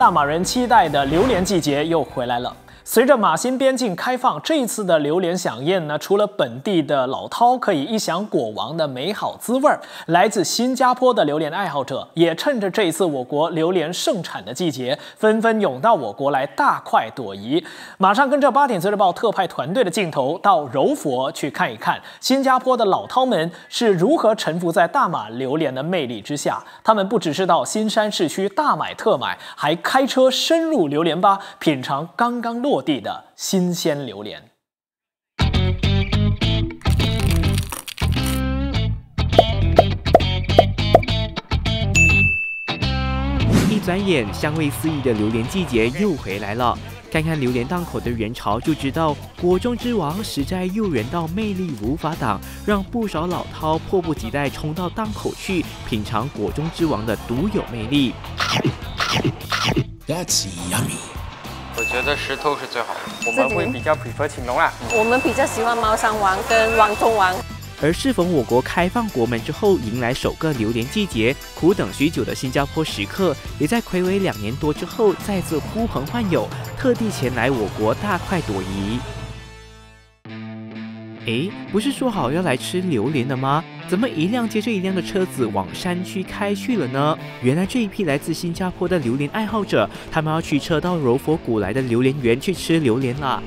大马人期待的榴莲季节又回来了。随着马新边境开放，这一次的榴莲飨宴呢，除了本地的老饕可以一享果王的美好滋味儿，来自新加坡的榴莲爱好者也趁着这一次我国榴莲盛产的季节，纷纷涌到我国来大快朵颐。马上跟着八点资日报特派团队的镜头到柔佛去看一看，新加坡的老饕们是如何臣服在大马榴莲的魅力之下。他们不只是到新山市区大买特买，还开车深入榴莲吧，品尝刚刚落。地的新鲜榴莲。一转眼，香味四溢的榴莲季节又回来了。看看榴莲档口的人潮，就知道果中之王实在诱人到魅力无法挡，让不少老饕迫不及待冲到档口去品尝果中之王的独有魅力。That's yummy. 我觉得石头是最好的，我们会比较 prefer 青龙啦。我们比较喜欢猫山王跟王中王。而适逢我国开放国门之后，迎来首个榴莲季节，苦等许久的新加坡食客，也在暌违两年多之后，再次呼朋唤友，特地前来我国大快朵颐。哎，不是说好要来吃榴莲的吗？怎么一辆接着一辆的车子往山区开去了呢？原来这一批来自新加坡的榴莲爱好者，他们要驱车到柔佛古来的榴莲园去吃榴莲啦。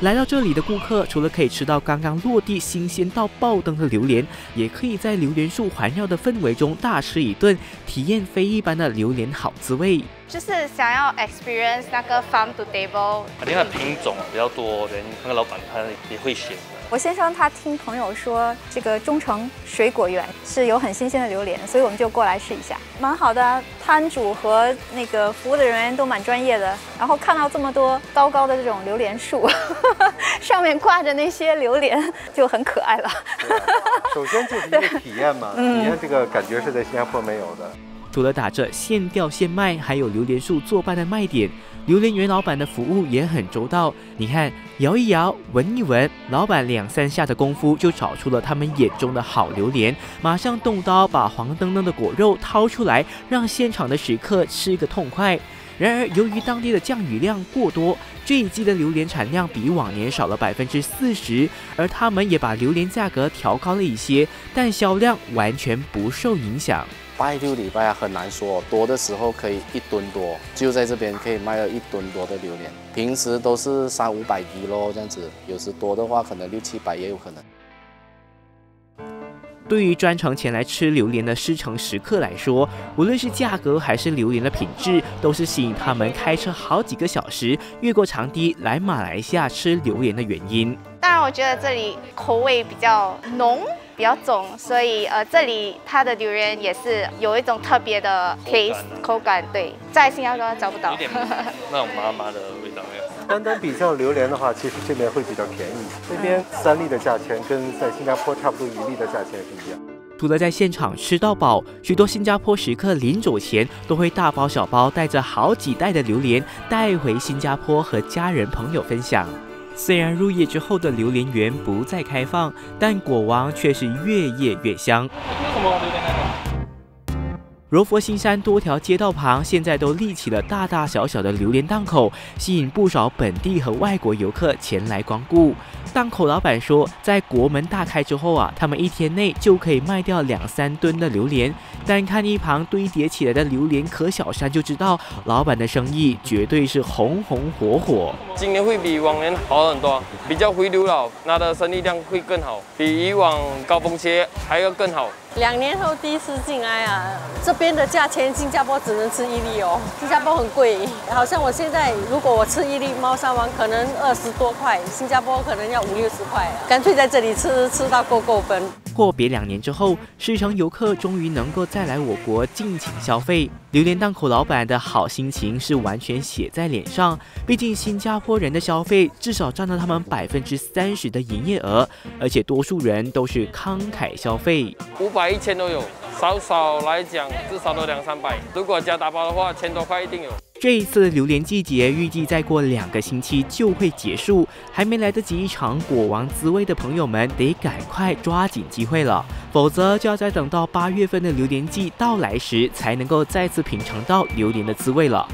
来到这里的顾客，除了可以吃到刚刚落地、新鲜到爆灯的榴莲，也可以在榴莲树环绕的氛围中大吃一顿，体验非一般的榴莲好滋味。就是想要 experience 那个 farm to table。肯定的品种比较多，人那个老板他也会选。我先生他听朋友说，这个中诚水果园是有很新鲜的榴莲，所以我们就过来试一下，蛮好的。摊主和那个服务的人员都蛮专业的，然后看到这么多高高的这种榴莲树，上面挂着那些榴莲，就很可爱了。首先就是一个体验嘛，体验这个感觉是在新加坡没有的。除了打着现钓现卖，还有榴莲树作伴的卖点。榴莲园老板的服务也很周到，你看，摇一摇，闻一闻，老板两三下的功夫就找出了他们眼中的好榴莲，马上动刀把黄澄澄的果肉掏出来，让现场的食客吃个痛快。然而，由于当地的降雨量过多，这一季的榴莲产量比往年少了百分之四十，而他们也把榴莲价格调高了一些，但销量完全不受影响。拜六礼拜啊，很难说，多的时候可以一吨多，就在这边可以卖到一吨多的榴莲。平时都是三五百一咯，这样子，有时多的话可能六七百也有可能。对于专程前来吃榴莲的狮城食客来说，无论是价格还是榴莲的品质，都是吸引他们开车好几个小时，越过长堤来马来西亚吃榴莲的原因。当然，我觉得这里口味比较浓。比较重，所以呃，这里它的榴莲也是有一种特别的 taste 口感，对，在新加坡找不到。那种麻麻的味道。单单比较榴莲的话，其实这边会比较便宜。这边三粒的价钱跟在新加坡差不多一粒的价钱是一样。除了在现场吃到饱，许多新加坡食客临走前都会大包小包带着好几袋的榴莲带回新加坡和家人朋友分享。虽然入夜之后的榴莲园不再开放，但果王却是越夜越香。柔佛新山多条街道旁，现在都立起了大大小小的榴莲档口，吸引不少本地和外国游客前来光顾。档口老板说，在国门大开之后啊，他们一天内就可以卖掉两三吨的榴莲。单看一旁堆叠起来的榴莲壳小山，就知道老板的生意绝对是红红火火。今年会比往年好很多，比较回流了，那的生意量会更好，比以往高峰期还要更好。两年后第一次进来啊，这边的价钱，新加坡只能吃一粒哦，新加坡很贵，好像我现在如果我吃一粒猫山王，可能二十多块，新加坡可能要五六十块，干脆在这里吃吃到够够分。阔别两年之后，市城游客终于能够再来我国尽情消费。榴莲档口老板的好心情是完全写在脸上，毕竟新加坡人的消费至少占了他们百分之三十的营业额，而且多数人都是慷慨消费，五百一千都有，少少来讲至少都两三百，如果加打包的话，千多块一定有。这一次的榴莲季节预计再过两个星期就会结束，还没来得及尝果王滋味的朋友们，得赶快抓紧机会了，否则就要再等到八月份的榴莲季到来时，才能够再次品尝到榴莲的滋味了。